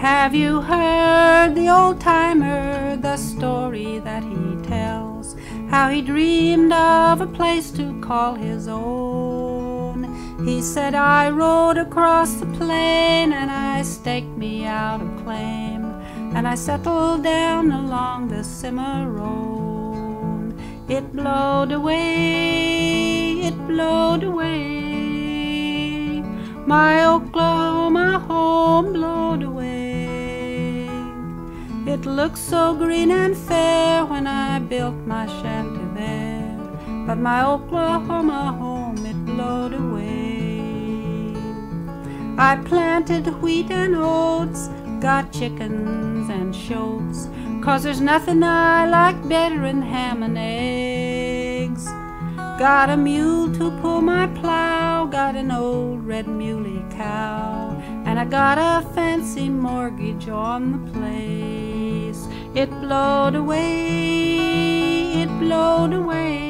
Have you heard the old timer, the story that he tells? How he dreamed of a place to call his own. He said, I rode across the plain and I staked me out a claim. And I settled down along the Cimarron. It blowed away, it blowed away. My Oklahoma It looked so green and fair when I built my shanty there. But my Oklahoma home, it blowed away. I planted wheat and oats, got chickens and shoats. Cause there's nothing I like better than ham and eggs. Got a mule to pull my plow, got an old red muley cow, and I got a fancy mortgage on the place. It blowed away, it blowed away.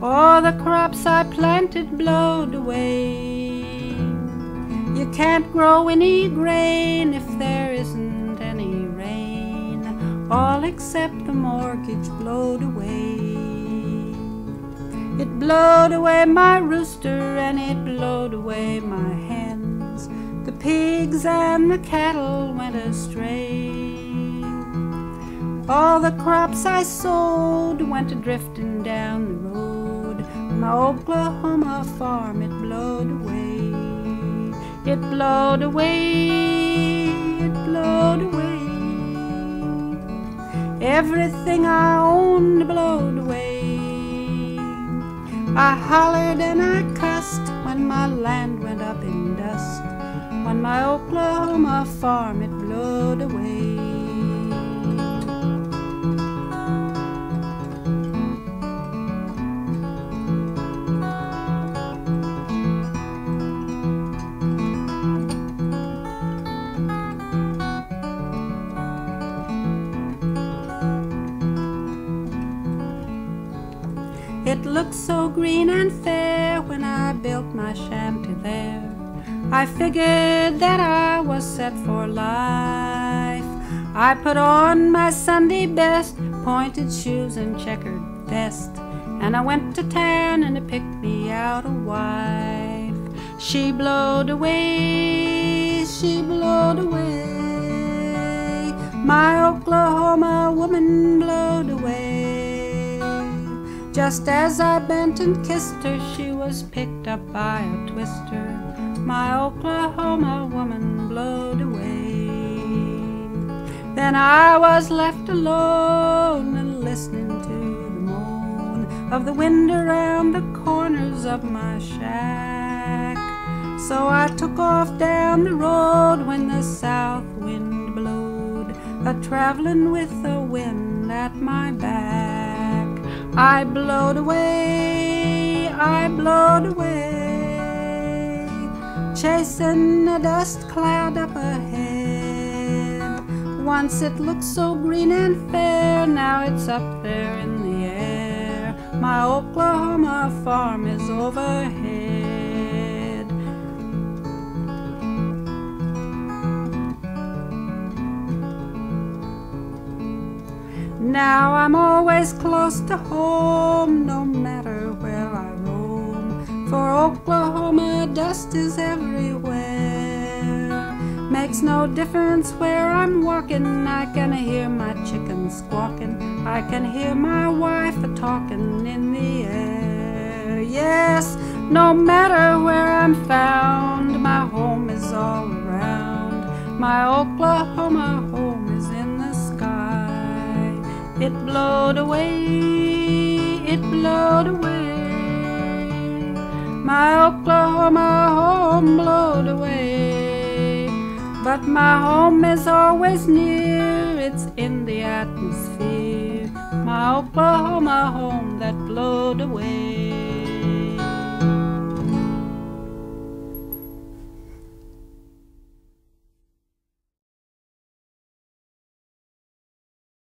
All the crops I planted blowed away. You can't grow any grain if there isn't any rain, all except the mortgage blowed away. It blowed away my rooster and it blowed away my pigs and the cattle went astray. All the crops I sowed went drifting down the road. My Oklahoma farm it blowed away. It blowed away. It blowed away. Everything I owned blowed away. I hollered and I cussed when my land went. When my Oklahoma farm it blowed away. It looked so green and fair when I built my shanty there. I figured that I was set for life. I put on my Sunday best, pointed shoes and checkered vest, and I went to town and it picked me out a wife. She blowed away, she blowed away. My Oklahoma woman blowed away. Just as I bent and kissed her, she was picked up by a twister. My Oklahoma woman blowed away. Then I was left alone and listening to the moan of the wind around the corners of my shack. So I took off down the road when the south wind blowed, a traveling with the wind at my back. I blowed away, I blowed away, chasing a dust cloud up ahead. Once it looked so green and fair, now it's up there in the air. My Oklahoma farm is overhead. Now I'm always close to home, no matter where I roam. For Oklahoma dust is. No difference where I'm walking, I can hear my chickens squawking. I can hear my wife a talking in the air. Yes, no matter where I'm found, my home is all around. My Oklahoma home is in the sky. It blowed away, it blowed away. My Oklahoma home blowed away. But my home is always near, it's in the atmosphere. My Oklahoma home that blowed away.